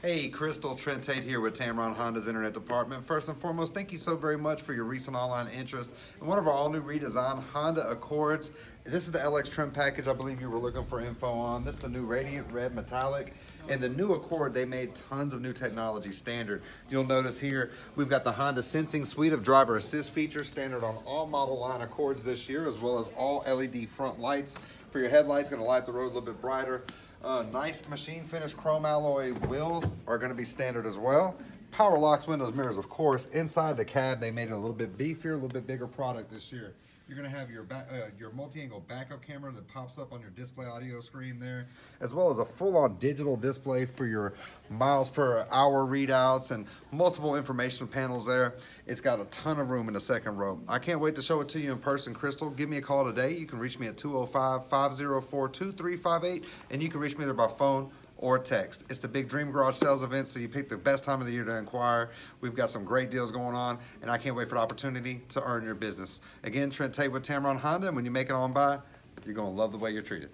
Hey, Krystal Trent Tate here with Tameron Honda's Internet Department. First and foremost, thank you so very much for your recent online interest in one of our all new redesigned Honda Accords. This is the LX trim package I believe you were looking for info on. This is the new Radiant Red Metallic. And the new Accord, they made tons of new technology standard. You'll notice here, we've got the Honda Sensing suite of driver assist features standard on all model line Accords this year, as well as all LED front lights. For your headlights, gonna light the road a little bit brighter. Uh, nice machine finish chrome alloy wheels are going to be standard as well. Power locks, windows, mirrors, of course. Inside the cab, they made it a little bit beefier, a little bit bigger product this year. You're going to have your back, uh, your multi-angle backup camera that pops up on your display audio screen there, as well as a full-on digital display for your miles per hour readouts and multiple information panels there. It's got a ton of room in the second row. I can't wait to show it to you in person, Krystal. Give me a call today. You can reach me at 205-504-2358, and you can reach me there by phone or text. It's the Big Dream Garage sales event, so you pick the best time of the year to inquire. We've got some great deals going on, and I can't wait for the opportunity to earn your business. Again, Trent Tate with Tameron Honda, and when you make it on by, you're gonna love the way you're treated.